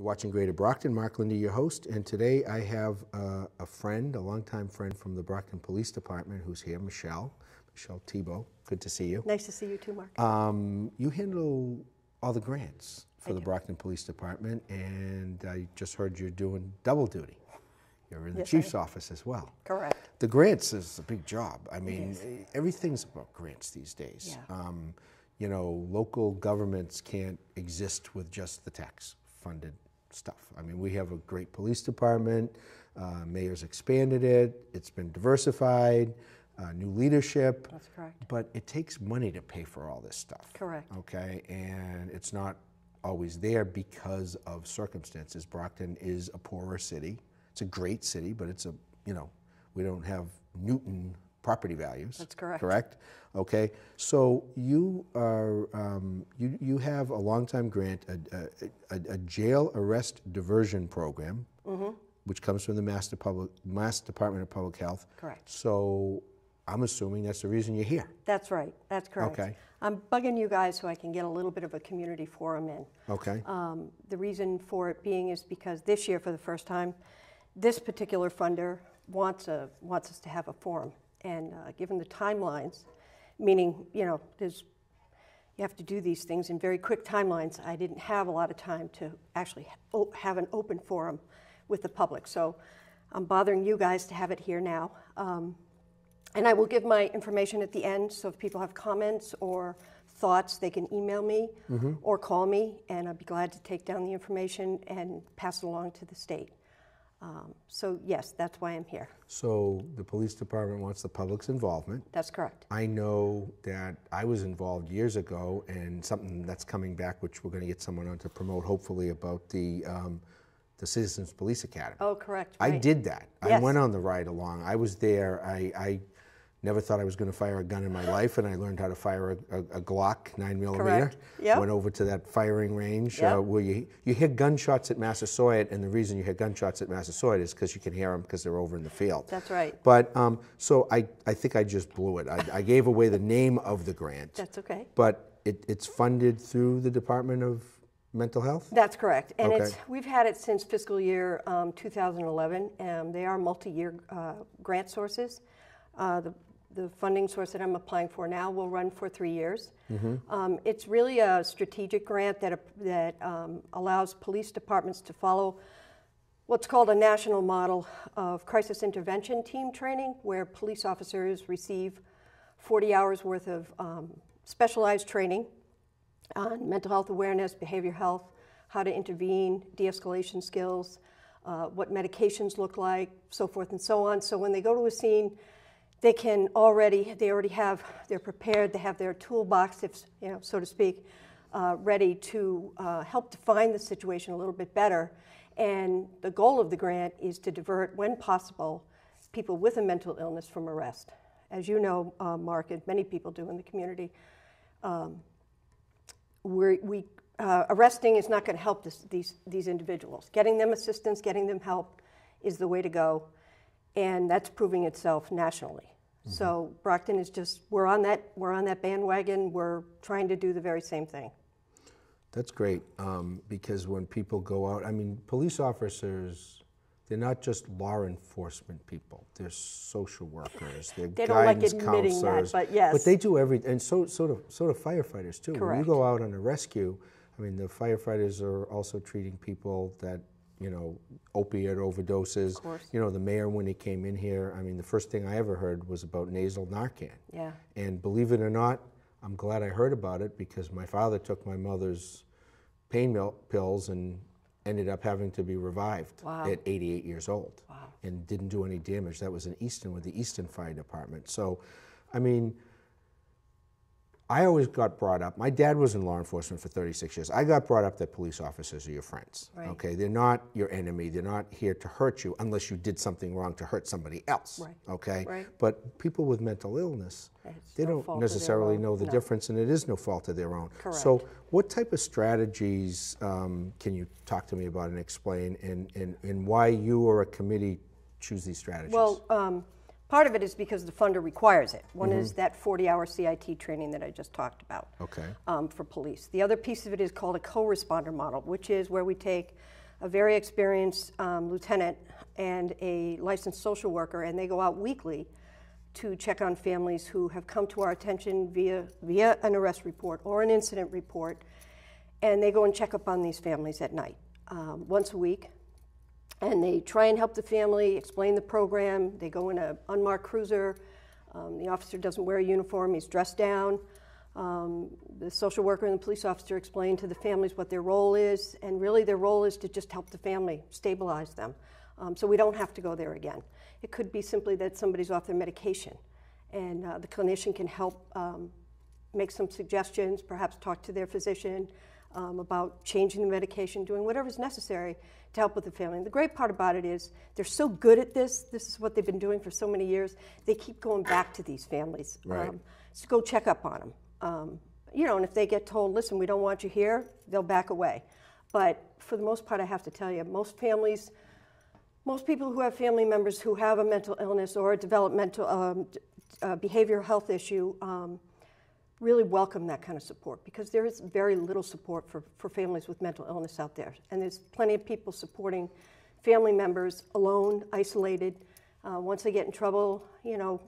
You're watching Greater Brockton. Mark Linde, your host, and today I have uh, a friend, a longtime friend from the Brockton Police Department who's here, Michele. Michele Thibeault. Good to see you. Nice to see you too, Mark. Um, you handle all the grants for I the do. Brockton Police Department, and I just heard you're doing double duty. You're in the Yes, chief's office as well. Correct. The grants is a big job. I mean, everything's about grants these days. Yeah. Um, you know, local governments can't exist with just the tax funded stuff. I mean, we have a great police department. Uh, mayor's expanded it. It's been diversified. Uh, new leadership. That's correct. But it takes money to pay for all this stuff. Correct. Okay, and it's not always there because of circumstances. Brockton is a poorer city. It's a great city, but it's a, you know, we don't have Newton property values. That's correct. Correct? Okay, so you are, um, you, you have a long-time grant, a, a, a, a jail arrest diversion program, Mm-hmm. which comes from the Mass, Public, Mass Department of Public Health. Correct. So I'm assuming that's the reason you're here. That's right. That's correct. Okay. I'm bugging you guys so I can get a little bit of a community forum in. Okay? Um, the reason for it being is because this year, for the first time, this particular funder wants a wants us to have a forum, and uh, given the timelines, meaning you know there's you have to do these things in very quick timelines. I didn't have a lot of time to actually have an open forum with the public, so I'm bothering you guys to have it here now. Um, and I will give my information at the end, so if people have comments or thoughts, they can email me or call me, and I'd be glad to take down the information and pass it along to the state. Um, so, yes, that's why I'm here. So the police department wants the public's involvement. That's correct. I know that I was involved years ago, and something that's coming back, which we're going to get someone on to promote, hopefully, about the um, the Citizens Police Academy. Oh, correct. I right. did that. I Yes. went on the ride along. I was there. I, I never thought I was going to fire a gun in my life, and I learned how to fire a, a, a Glock nine millimeter. Correct. Yep. Went over to that firing range Yep. uh, where you you hear gunshots at Massasoit, and the reason you hear gunshots at Massasoit is because you can hear them because they're over in the field. That's right. But um, so I, I think I just blew it. I, I gave away the name of the grant, That's okay. but it, it's funded through the Department of Mental Health. That's correct. And Okay. it's, we've had it since fiscal year um, 2011. Um, they are multi-year uh, grant sources. Uh, the, the funding source that I'm applying for now will run for three years. Um, it's really a strategic grant that, that um, allows police departments to follow what's called a national model of crisis intervention team training, where police officers receive 40 hours worth of um, specialized training on mental health awareness, behavior health, how to intervene, de escalation skills, uh, what medications look like, so forth and so on. So when they go to a scene, they can already, they already have, they're prepared, they have their toolbox, if, you know, so to speak, uh, ready to uh, help define the situation a little bit better. And the goal of the grant is to divert, when possible, people with a mental illness from arrest. As you know, uh, Mark, and many people do in the community, we're, we, uh, arresting is not going to help this, these, these individuals. Getting them assistance, getting them help is the way to go, and that's proving itself nationally. So Brockton is just we're on that we're on that bandwagon. We're trying to do the very same thing. That's great um, because when people go out, I mean, police officers, they're not just law enforcement people. They're social workers. They're They don't like guidance admitting that, counselors. but yes. But they do every, and so so do so do firefighters too. When Correct. you go out on a rescue, I mean, the firefighters are also treating people that you know opiate overdoses. Of course. You know, the mayor when he came in here, I mean, the first thing I ever heard was about nasal Narcan. Yeah. And believe it or not, I'm glad I heard about it because my father took my mother's pain mil- pills and ended up having to be revived Wow. at 88 years old Wow. and didn't do any damage. That was in Easton with the Easton Fire Department. So, I mean, I always got brought up. My dad was in law enforcement for 36 years. I got brought up that police officers are your friends. Right. Okay, they're not your enemy. They're not here to hurt you unless you did something wrong to hurt somebody else. Right. Okay. Right. But people with mental illness, It's they no don't fault of their necessarily know the No. difference, and it is no fault of their own. Correct. So, what type of strategies um, can you talk to me about and explain, and, and, and why you or a committee choose these strategies? Well, um, part of it is because the funder requires it. One Mm-hmm. is that 40-hour CIT training that I just talked about. Okay. um, for police. The other piece of it is called a co-responder model, which is where we take a very experienced um, lieutenant and a licensed social worker, and they go out weekly to check on families who have come to our attention via, via an arrest report or an incident report, and they go and check up on these families at night um, once a week. And they try and help the family, explain the program. They go in an unmarked cruiser. Um, the officer doesn't wear a uniform, he's dressed down. Um, the social worker and the police officer explain to the families what their role is, and really their role is to just help the family, stabilize them. Um, so we don't have to go there again. It could be simply that somebody's off their medication, and uh, the clinician can help um, make some suggestions, perhaps talk to their physician um, about changing the medication, doing whatever's necessary to help with the family. And the great part about it is they're so good at this. This is what they've been doing for so many years. They keep going back to these families Right. um, to go check up on them. Um, you know, and if they get told, listen, we don't want you here, they'll back away. But for the most part, I have to tell you, most families, most people who have family members who have a mental illness or a developmental um, d- uh, behavioral health issue um, really welcome that kind of support because there is very little support for, for families with mental illness out there. And there's plenty of people supporting family members alone, isolated. Uh, once they get in trouble, you know,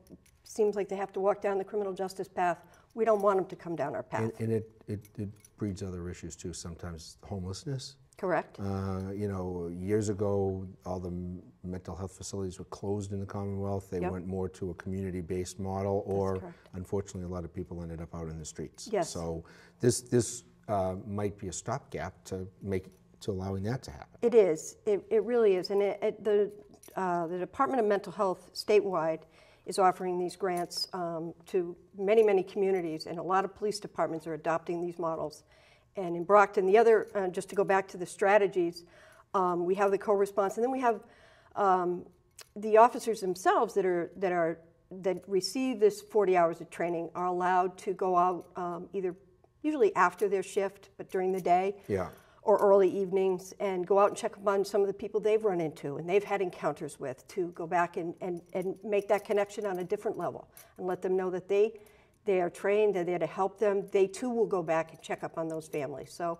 seems like they have to walk down the criminal justice path. We don't want them to come down our path. And, and it, it, it breeds other issues too, sometimes homelessness. Correct? Uh, you know, years ago, all the mental health facilities were closed in the Commonwealth. They Yep. went more to a community-based model, or unfortunately, a lot of people ended up out in the streets. Yes. So this this uh, might be a stopgap to make to allowing that to happen. It is. It, it really is. And it, it, the, uh, the Department of Mental Health statewide is offering these grants um, to many, many communities, and a lot of police departments are adopting these models. And in Brockton, the other, uh, just to go back to the strategies, um, we have the co-response, and then we have um, the officers themselves that are that are that receive this 40 hours of training are allowed to go out um, either usually after their shift, but during the day Yeah. or early evenings and go out and check up on some of the people they've run into and they've had encounters with to go back and, and, and make that connection on a different level and let them know that they they are trained, they're there to help them. They too will go back and check up on those families. So,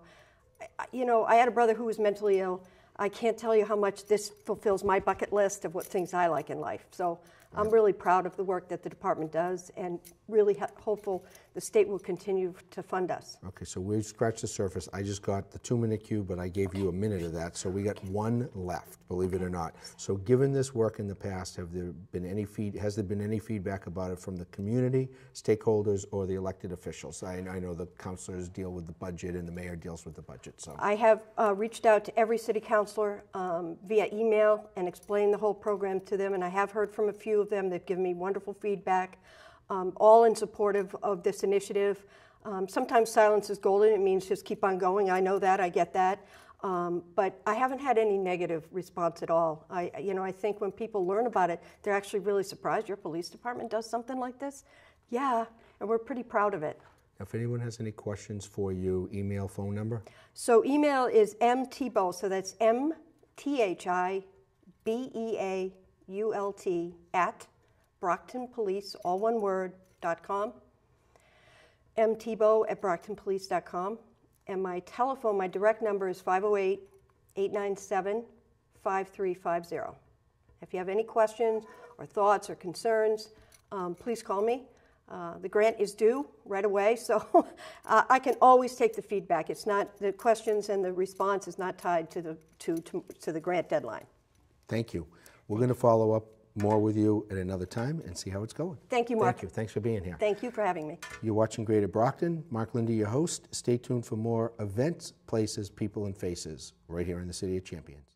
I- you know, I had a brother who was mentally ill. I can't tell you how much this fulfills my bucket list of what things I like in life. So I'm really proud of the work that the department does and really ho- hopeful the state will continue to fund us. Okay, so we've scratched the surface. I just got the two-minute cue, but I gave you a minute of that, so we got one left, believe it or not. So given this work in the past, have there been any feed, has there been any feedback about it from the community, stakeholders, or the elected officials? I, I know the councilors deal with the budget and the mayor deals with the budget, so. I have uh, reached out to every city councilor um, via email and explained the whole program to them, and I have heard from a few of them. They've given me wonderful feedback, um, all in support of, of this initiative. Um, sometimes silence is golden. It means just keep on going. I know that. I get that. Um, but I haven't had any negative response at all. I, you know, I think when people learn about it, they're actually really surprised. Your police department does something like this? Yeah, and we're pretty proud of it. If anyone has any questions for you, email, phone number? So email is mthibeault, so that's M T H I B E A U L T at Brockton Police, all one word, dot com. mthibeault at brocktonpolice.com. And my telephone, my direct number is 508 897 5350. If you have any questions or thoughts or concerns, um, please call me. Uh, the grant is due right away, so uh, I can always take the feedback. It's not the questions and the response is not tied to the to, to, to the grant deadline. Thank you. We're going to follow up more with you at another time and see how it's going. Thank you, Mark. Thank you. Thanks for being here. Thank you for having me. You're watching Greater Brockton. Mark Linde, your host. Stay tuned for more events, places, people, and faces right here in the City of Champions.